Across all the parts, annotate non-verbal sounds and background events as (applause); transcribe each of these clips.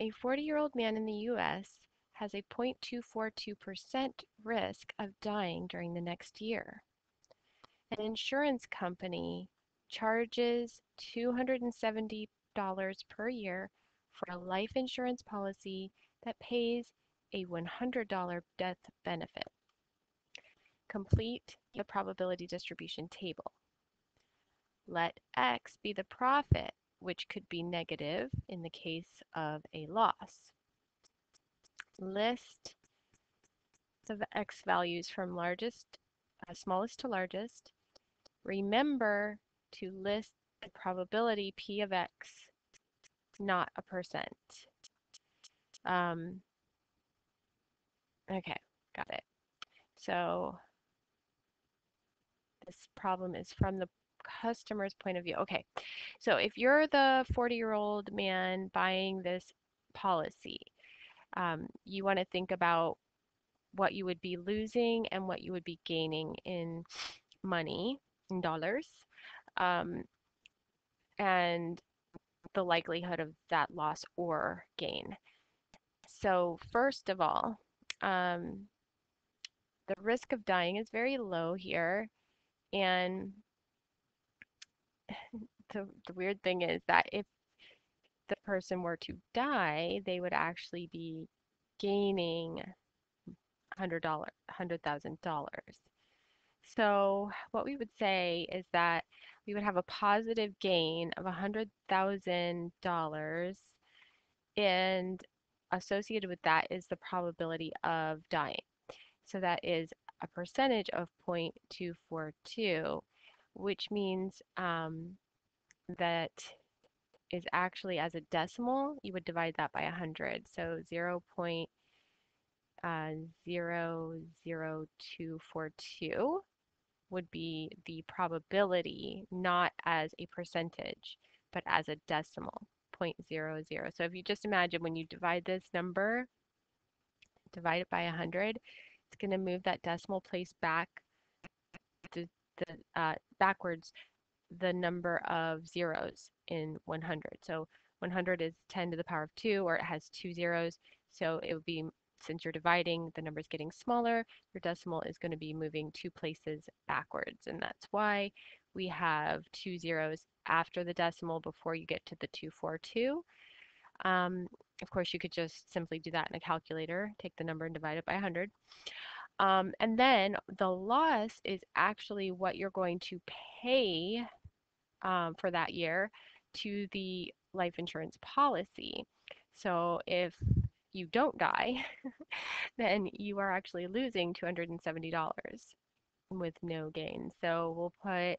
A 40-year-old man in the U.S. has a 0.242% risk of dying during the next year. An insurance company charges $270 per year for a life insurance policy that pays a $100 death benefit. Complete the probability distribution table. Let X be the profit, which could be negative in the case of a loss. List the X values from largest, uh, smallest to largest. Remember to list the probability P of X, not a percent. Um, okay, got it. So this problem is from the customer's point of view. Okay, so if you're the 40 year old man buying this policy, um, you want to think about what you would be losing and what you would be gaining in money, in dollars, um, and the likelihood of that loss or gain. So, first of all, um, the risk of dying is very low here. And (laughs) the, the weird thing is that if the person were to die, they would actually be gaining $100, $100,000. So what we would say is that we would have a positive gain of $100,000 and associated with that is the probability of dying. So that is a percentage of 0.242, which means um, that is actually as a decimal, you would divide that by 100. So 0. Uh, 0.00242 would be the probability, not as a percentage, but as a decimal, 0.00. So if you just imagine when you divide this number, divide it by 100, it's going to move that decimal place back the, uh, backwards the number of zeros in 100. So 100 is 10 to the power of 2, or it has two zeros. So it would be, since you're dividing, the number is getting smaller, your decimal is going to be moving two places backwards. And that's why we have two zeros after the decimal before you get to the 242. Um, of course, you could just simply do that in a calculator, take the number and divide it by 100. Um, and then the loss is actually what you're going to pay um, for that year to the life insurance policy. So if you don't die, (laughs) then you are actually losing $270 with no gain. So we'll put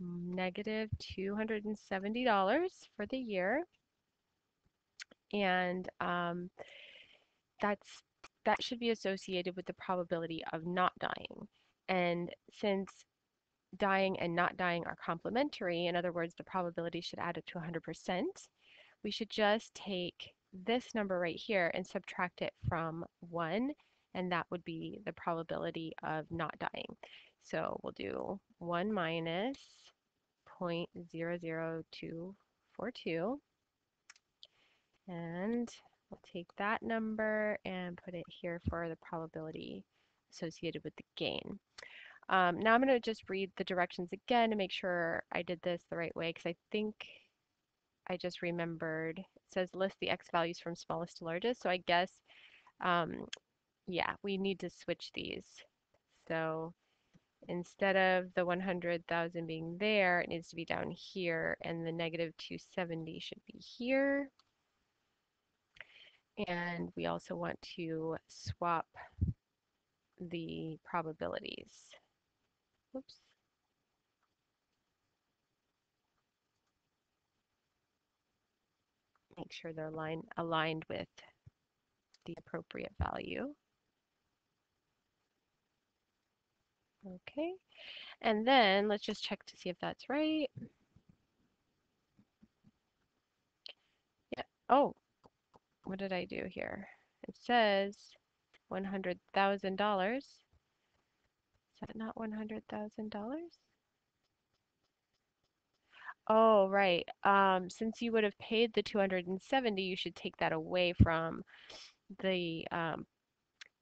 negative $270 for the year. And um, that's that should be associated with the probability of not dying. And since dying and not dying are complementary, in other words, the probability should add up to 100%, we should just take this number right here and subtract it from 1, and that would be the probability of not dying. So we'll do 1 minus 0.00242, and take that number and put it here for the probability associated with the gain. Um, now I'm going to just read the directions again to make sure I did this the right way because I think I just remembered. It says list the x values from smallest to largest. So I guess, um, yeah, we need to switch these. So instead of the 100,000 being there, it needs to be down here and the negative 270 should be here. And we also want to swap the probabilities. Oops. Make sure they're aligned with the appropriate value. Okay, and then let's just check to see if that's right. Yeah. Oh, what did I do here? It says $100,000. Is that not $100,000? Oh, right. Um, since you would have paid the 270, you should take that away from the um,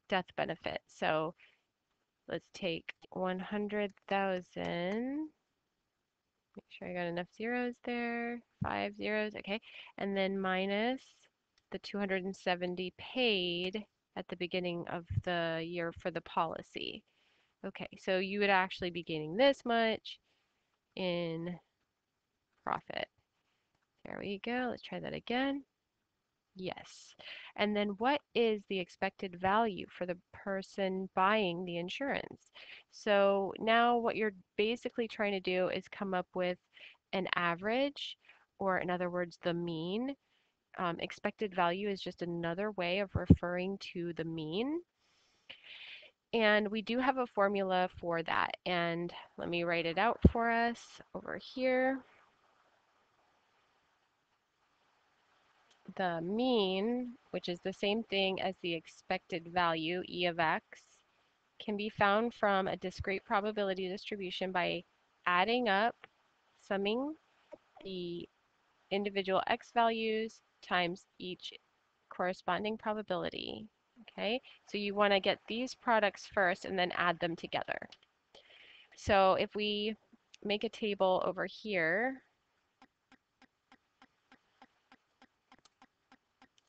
death benefit. So let's take 100,000. Make sure I got enough zeros there. Five zeros, okay. And then minus the 270 paid at the beginning of the year for the policy. Okay, so you would actually be gaining this much in profit. There we go. Let's try that again. Yes. And then what is the expected value for the person buying the insurance? So now what you're basically trying to do is come up with an average, or in other words, the mean. Um, expected value is just another way of referring to the mean. And we do have a formula for that. And let me write it out for us over here. the mean, which is the same thing as the expected value, E of x, can be found from a discrete probability distribution by adding up, summing the individual x values times each corresponding probability. Okay, so you want to get these products first and then add them together. So if we make a table over here,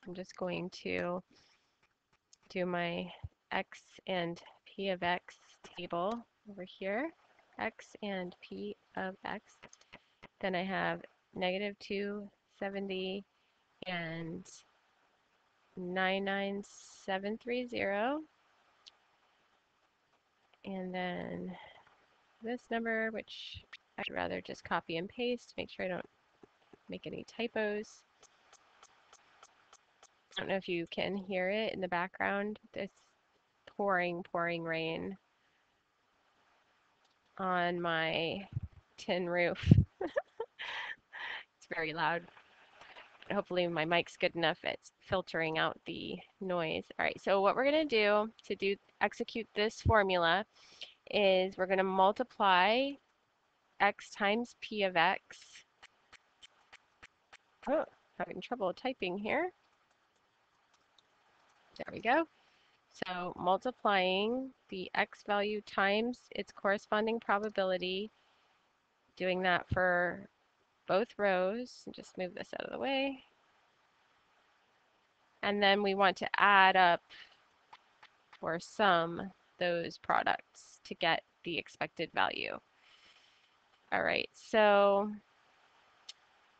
I'm just going to do my x and p of x table over here, x and p of x. Then I have negative 270 and 99730. And then this number, which I'd rather just copy and paste, make sure I don't make any typos. I don't know if you can hear it in the background. This pouring, pouring rain on my tin roof. (laughs) it's very loud. Hopefully my mic's good enough. It's filtering out the noise. All right, so what we're going to do to do execute this formula is we're going to multiply x times p of x. Oh, having trouble typing here. There we go. So multiplying the x value times its corresponding probability, doing that for both rows. And just move this out of the way. And then we want to add up or sum those products to get the expected value. All right, so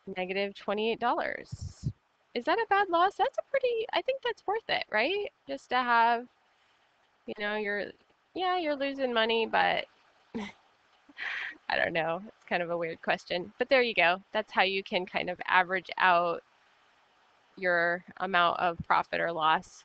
negative $28 is that a bad loss? That's a pretty, I think that's worth it, right? Just to have, you know, you're, yeah, you're losing money, but (laughs) I don't know. It's kind of a weird question. But there you go. That's how you can kind of average out your amount of profit or loss